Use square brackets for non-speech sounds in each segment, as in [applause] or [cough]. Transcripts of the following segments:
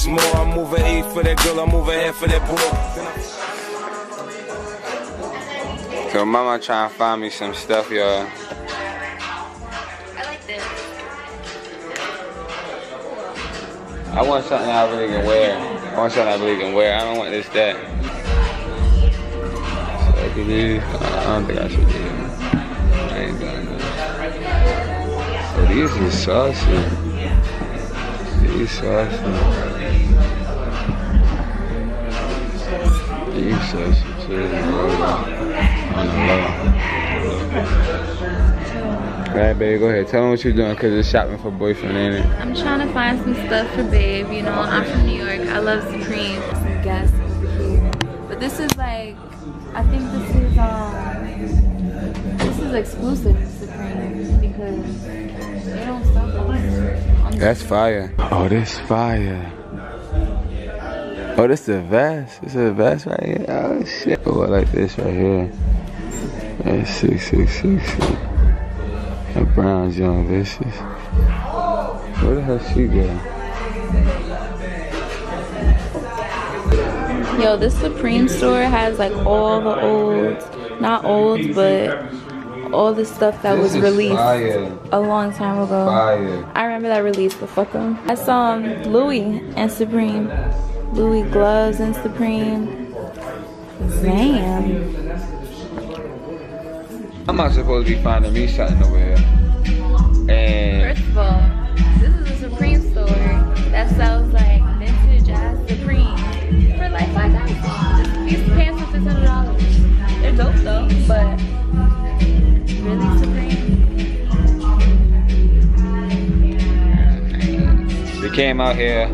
just more. I'm moving A for that girl, I'm moving head for that boy. So mama trying to find me some stuff, y'all. I like this. I want something I really can wear. I want something I really can wear. I don't want this that. So I do. I don't think I should do these are saucy. These are saucy. These saucy too. On the low. Alright, baby, go ahead. Tell them what you're doing, cause it's shopping for boyfriend, ain't it? I'm trying to find some stuff for babe. You know, I'm from New York. I love Supreme. Some gas. But this is like, I think this is um, this is exclusive to Supreme because they don't sell those. That's fire. Oh, this fire. Oh, this is the vest. This is a vest right here. Oh shit. Oh, I like this right here. That's six six six six. That brown's young vicious. Where the hell she go? Yo, this Supreme store has like all the old, not old, but all the stuff that This was released Fire. a long time ago. Fire. I remember that release, but fuck them. I saw um, Louis and Supreme. Louis gloves and Supreme. Damn. I'm not supposed to be finding me something to wear. And First of all, this is a Supreme store that sells like vintage ass Supreme for like five dollars. These pants are six hundred dollars. They're dope though, but really Supreme. they came out here.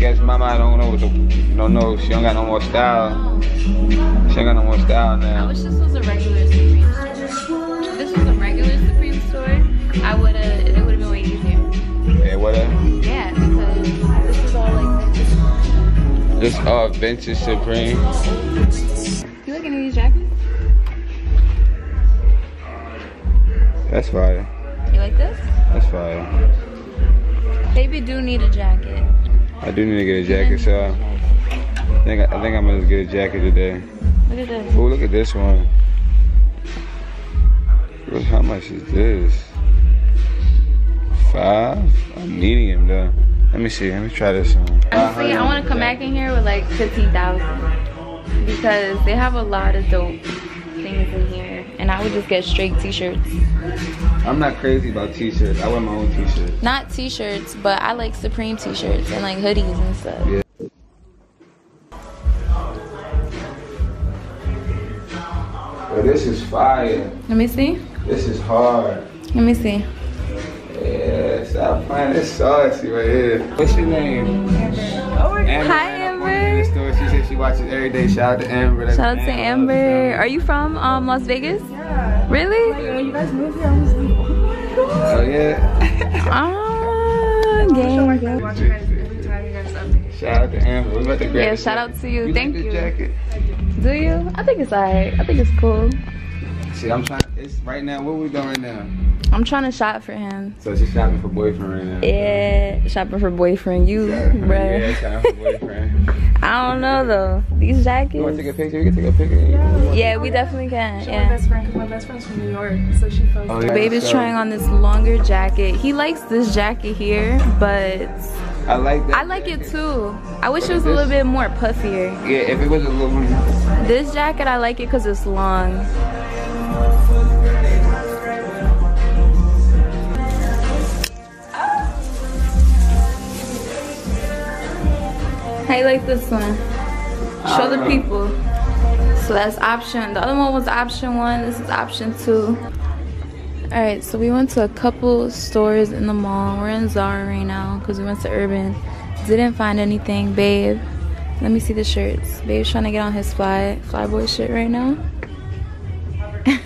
I guess mama don't know what the, don't know. She don't got no more style. She ain't got no more style now. I wish this was a regular Supreme store. If this was a regular Supreme store, I would have. It would have been way easier. Yeah, whatever. Yeah, because this is all like vintage. This all vintage Supreme. You looking at these jackets? That's fire. You like this? That's fire. Baby do need a jacket. I do need to get a jacket, so I think I, think I'm gonna get a jacket today. Look at this. Oh, look at this one. Look, how much is this? Five? I'm needing him though. Let me see. Let me try this on. Honestly, I want to come back in here with like 15,000 because they have a lot of dope things in here. And I would just get straight t-shirts. I'm not crazy about t-shirts. I wear my own t-shirts. Not t-shirts, but I like Supreme t-shirts and like hoodies and stuff. Yeah. This is fire. Let me see. This is hard. Let me see. Yeah, stop playing this saucy right here. What's your name? Amber. Hi, store. She said she watches every day. Shout out to Amber. That's Shout out to Amber. Are you from um, Las Vegas? Yeah. Really? When you guys moved here, I was like, oh Oh yeah. [laughs] Ah, my god. Watch you guys every time you guys update. Shout out to Amber. We about to grab Yeah, the shout out to you. like Thank this you. Jacket? Do you? I think it's alright. I think it's cool. See, I'm trying. It's right now. What we doing right now? I'm trying to shop for him. So she's shopping for boyfriend right now. Yeah, shopping for boyfriend. You, Yeah, bruh. shopping for boyfriend. [laughs] I don't know though. These jackets. You want to take jackets. a picture? We can take a picture. Yeah, we definitely can. She's my Yeah. best friend because my best friend's from New York, so she feels Oh, like yeah. Babe is So- trying on this longer jacket. He likes this jacket here, but I like that. I like it too. I wish What it was is a little bit more puffier. Yeah, if it was a little. This jacket, I like it because it's long. How you like this one? Show the uh, people. So that's option. The other one was option one. This is option two. All right, so we went to a couple stores in the mall. We're in Zara right now because we went to Urban. Didn't find anything, babe. Let me see the shirts. Babe's trying to get on his fly flyboy shit right now. [laughs]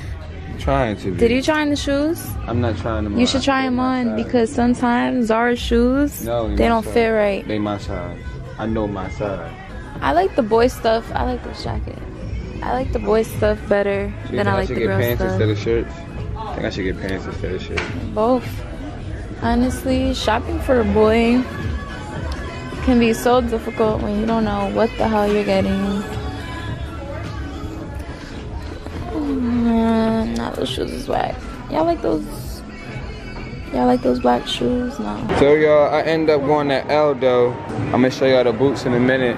Trying to. Be. Did you try on the shoes? I'm not trying them. You should try them on because sometimes Zara shoes No, they don't fit right. They my size. I know my size. I like the boy stuff. I like this jacket. I like the boy stuff better you than think I like should the get girl pants stuff. instead of shirts. I think I should get pants instead of shirts. Both. Honestly, shopping for a boy can be so difficult when you don't know what the hell you're getting. Mm, [sighs] nah, those shoes is whack. Y'all like those? Y'all like those black shoes? No. So y'all, I end up going to Aldo. I'm gonna show y'all the boots in a minute.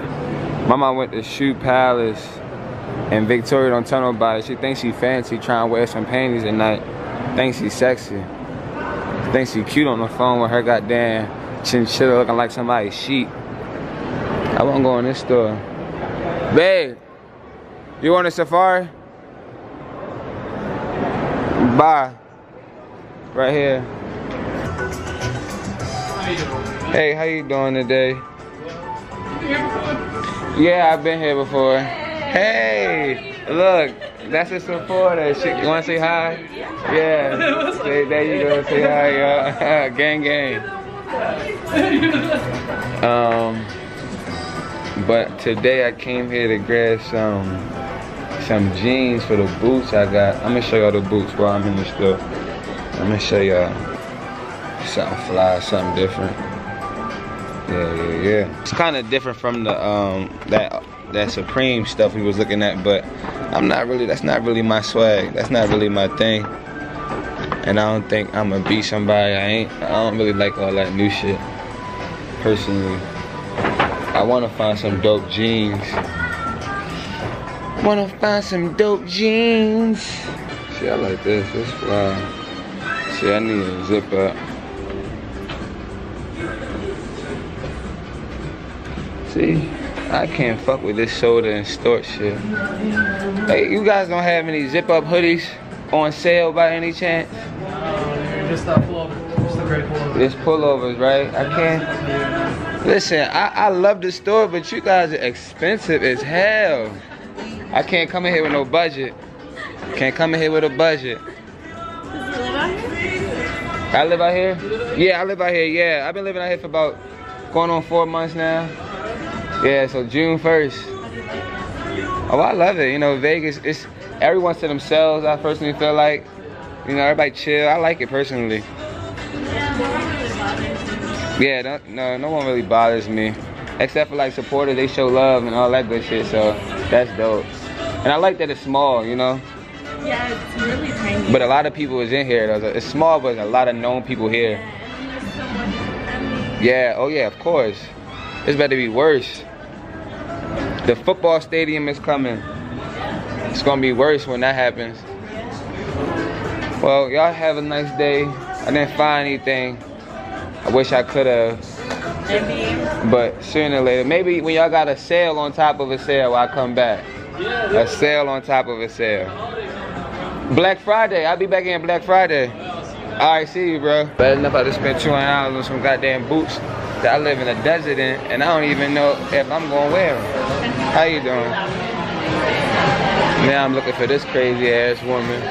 My mom went to Shoe Palace and Victoria don't tell nobody. She thinks she fancy trying to wear some panties at night. Thinks she sexy. Thinks she cute on the phone with her goddamn chinchilla looking like somebody's sheep. I won't go in this store. Babe, you want a safari? Bye. Right here. Hey, how you doing today? Yeah, I've been here before. Hey, look, that's a supporter. She, you wanna say hi? Yeah. Say, there you go. Say hi, y'all. [laughs] gang, gang. Um, but today I came here to grab some some jeans for the boots I got. I'm gonna show y'all the boots while I'm in the store. I'm gonna show y'all something fly, something different. Yeah, yeah, yeah. It's kind of different from the um that that Supreme stuff we was looking at, but I'm not really. That's not really my swag. That's not really my thing. And I don't think I'm gonna be somebody. I ain't. I don't really like all that new shit. Personally, I want to find some dope jeans. Want to find some dope jeans. See, I like this. This fly. See, I need a zip up. See, I can't fuck with this soda and store shit. Hey, you guys don't have any zip up hoodies on sale by any chance? Just that pullover. Just the gray pullover. This pullovers, right? I can't. Listen, I, I love the store, but you guys are expensive as hell. I can't come in here with no budget. Can't come in here with a budget. I live out here? Yeah, I live out here. Yeah, I've been living out here for about going on four months now. Yeah, so June 1st. Oh, I love it. You know, Vegas, it's everyone's to themselves. I personally feel like, you know, everybody chill. I like it personally. Yeah, no, no, no one really bothers me. Except for like supporters, they show love and all that good shit, so that's dope. And I like that it's small, you know? Yeah, it's really tiny. But a lot of people is in here. though. It's small, but there's a lot of known people here. Yeah, oh yeah, of course. It's about to be worse. The football stadium is coming. It's gonna be worse when that happens. Well, y'all have a nice day. I didn't find anything. I wish I could have. But sooner or later, maybe when y'all got a sale on top of a sale, I'll come back. A sale on top of a sale. Black Friday. I'll be back in Black Friday. All right, see you, bro. Bad enough I just spent two hundred dollars on some goddamn boots that I live in a desert in, and I don't even know if I'm gonna wear them. How you doing? Now I'm looking for this crazy ass woman.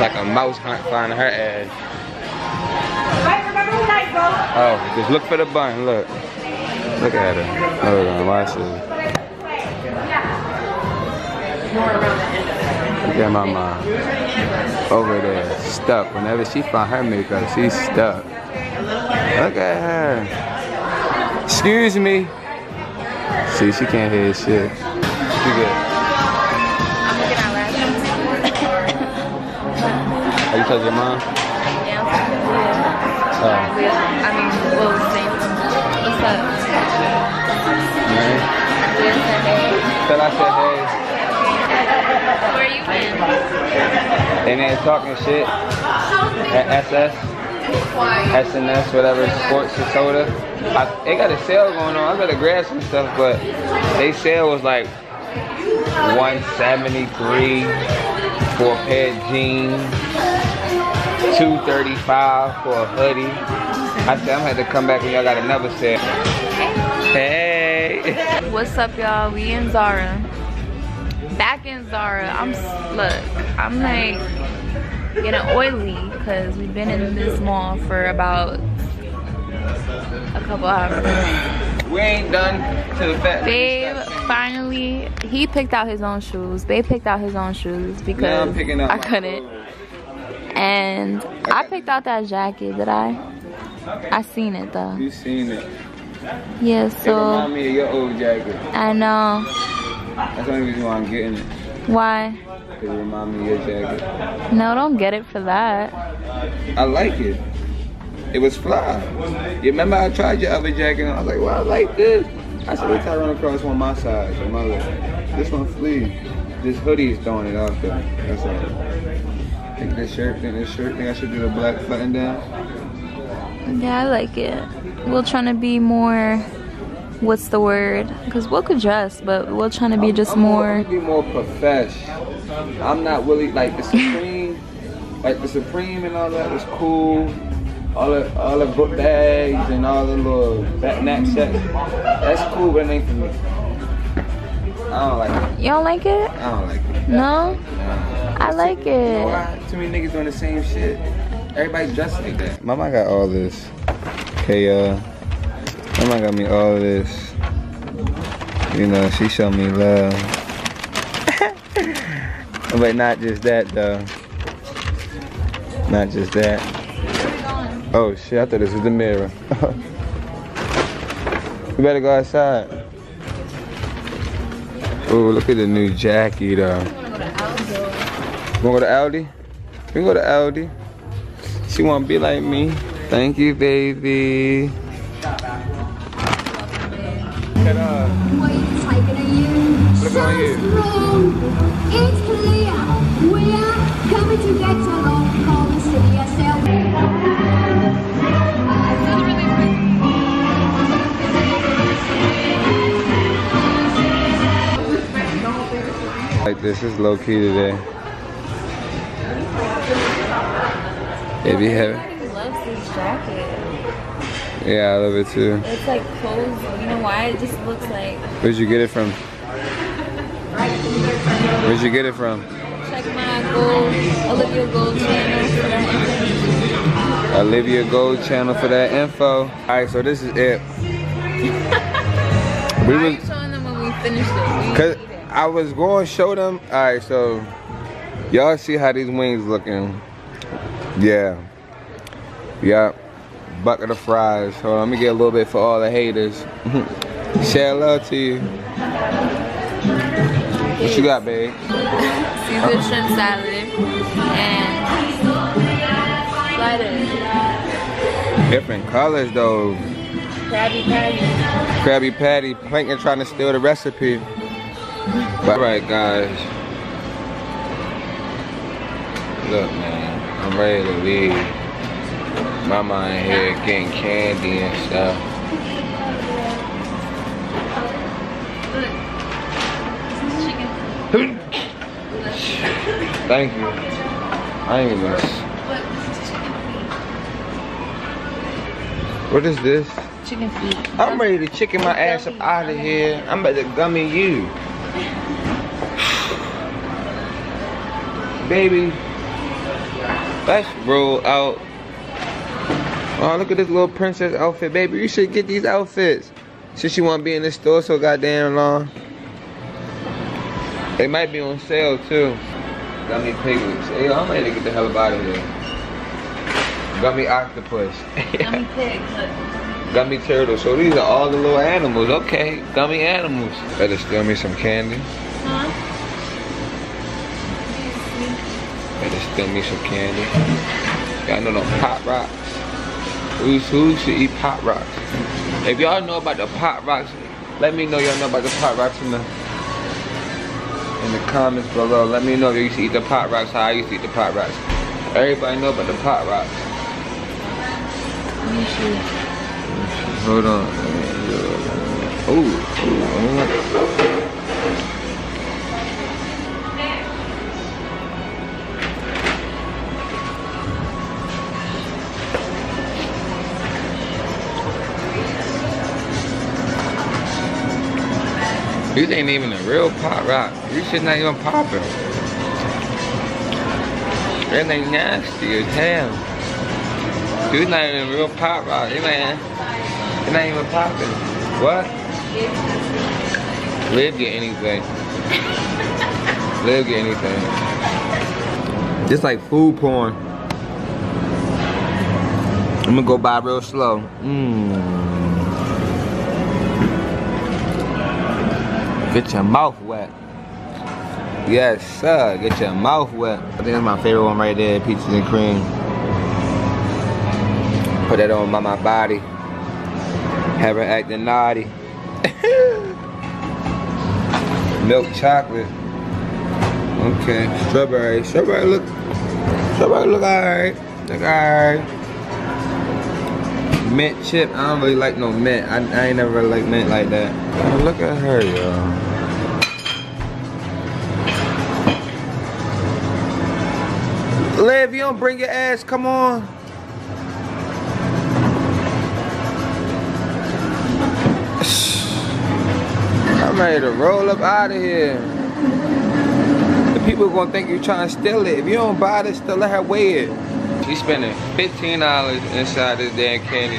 Like a mouse hunt finding her ass. Oh, just look for the bun. Look, look at her. Hold on, watch this. At my mom over there, stuck. Whenever she find her makeup, she's stuck. Look at her. Excuse me. See, she can't hear shit. She good. I'm looking at last Are you touching your mom? Yeah. Oh, I mean, well, same. What's up? man. Leah said hey. Till I said hey. You been? And then talking shit at SS, SNS, whatever, sports and soda. I, they got a sale going on. I better grab some stuff, but they sale was like 173 for a pair of jeans, 235 for a hoodie. I said I'm gonna have to come back when y'all got another sale. Hey. What's up, y'all? We in Zara. In Zara. I'm look. I'm like getting oily because we've been in this mall for about a couple hours. We ain't done to the fat. Babe, finally, he picked out his own shoes. Babe picked out his own shoes because up I couldn't. And I picked out that jacket, did I? I seen it though. You seen it. Yeah, It so me of your old jacket. I know. That's the only reason why I'm getting it. Why? Because it reminds me of your jacket. No, don't get it for that. I like it. It was fly. You remember I tried your other jacket and I was like, well, I like this. I said, try run across one my size. And my this one flee. This hoodie's throwing it off though. That's all. Think this shirt, think this shirt, think I should do the black button down? Yeah, I like it. We're trying to be more. What's the word? Because we'll could dress, but we're trying to be just I'm more. I'm gonna be more professional. I'm not really like the [laughs] Supreme, like the Supreme and all that that is cool. All the all the book bags and all the little back knapsacks. That's cool, but it ain't for me. I don't like it. You don't like it? I don't like it. No? Nah. I like You know it. why? Too many niggas doing the same shit. Everybody dressed like that. Mama got all this. Okay, uh, Mama got me all this. You know, she showed me love. [laughs] but not just that though. Not just that. Oh shit, I thought this was the mirror. [laughs] we better go outside. Oh, look at the new Jackie though. Wanna go to Aldi? We can go to Aldi. She wanna be like me. Thank you, baby. Look on you. It's clear we are coming to get along. Call the city yourself. Like this is low key today. If you have, Everybody loves this jacket. Yeah, I love it too. It's like clothes. You know why? It just looks like. Where'd you get it from? Where'd you get it from? Check my gold, Olivia Gold channel for that. Olivia Gold channel for that info. All right, so this is it. [laughs] we was, showing them when we finish it? Cause. I was going to show them. All right, so y'all see how these wings looking? Yeah. Yup. Bucket of the fries. Hold on, let me get a little bit for all the haters. [laughs] Share love to you. What you got, babe? Caesar shrimp salad and sliders. Different colors though. Krabby Patty. Krabby Patty. Plankton trying to steal the recipe. But alright guys. Look man, I'm ready to leave. Mama in here getting candy and stuff. [laughs] Thank you. I ain't even. What is this? Chicken feet. I'm ready to chicken my ass up out of here. I'm about to gummy you. [sighs] Baby. Let's roll out. Oh, look at this little princess outfit, baby. You should get these outfits. Since you want to be in this store so goddamn long. They might be on sale too. Gummy piglets. Hey, I'm ready to get the hell up out of here. Gummy octopus. Gummy pig. Look. [laughs] Gummy turtle. So these are all the little animals. Okay, gummy animals. Better steal me some candy. Huh? Better steal me some candy. Y'all know no pop rocks. Who's who should eat pop rocks? If y'all know about the pop rocks, let me know y'all know about the pop rocks in the in the comments below. Let me know if you used to eat the pot rocks how I used to eat the pot rocks. Everybody know about the pot rocks. Let me see. Hold on. Ooh. These ain't even a real pop rock. This shit not even popping. That ain't nasty as hell. Dude, not even real pop rock. It ain't, it ain't even popping. What? Live get anything. Live get anything. Just like food porn. I'm gonna go by real slow. Mmm. Get your mouth wet. Yes, sir. Get your mouth wet. I think that's my favorite one right there, peaches and cream. Put that on my, my body. Have her acting naughty. [laughs] Milk chocolate. Okay, strawberry. Strawberry look. Strawberry look alright. Look alright. Mint chip. I don't really like no mint. I, I ain't never really like mint like that. Oh, look at her, y'all. Liv, you don't bring your ass, come on. [sighs] I'm ready to roll up out of here. The people gonna think you're trying to steal it. If you don't buy this, still let her weigh it. She's spending $15 inside this damn candy.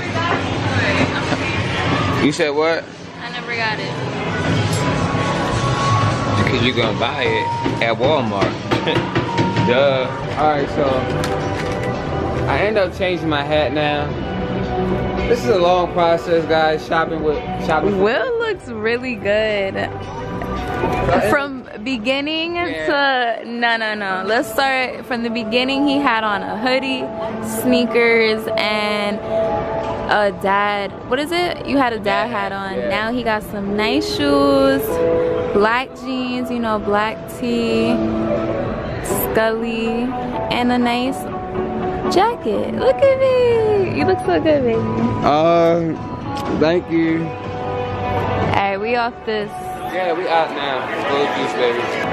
You said what? I never got it. Because you're gonna buy it at Walmart. [laughs] Duh. Alright, so I end up changing my hat now. This is a long process, guys. Shopping with shopping. Will looks really good. From beginning Yeah. to no no no. Let's start from the beginning. He had on a hoodie, sneakers, and a dad. What is it? You had a dad hat on. Yeah. Now he got some nice shoes, black jeans, you know, black tee, Scully, and a nice jacket. Look at me. You look so good, baby. Um, thank you. Alright, we off this. Yeah, we out now. Juice, baby.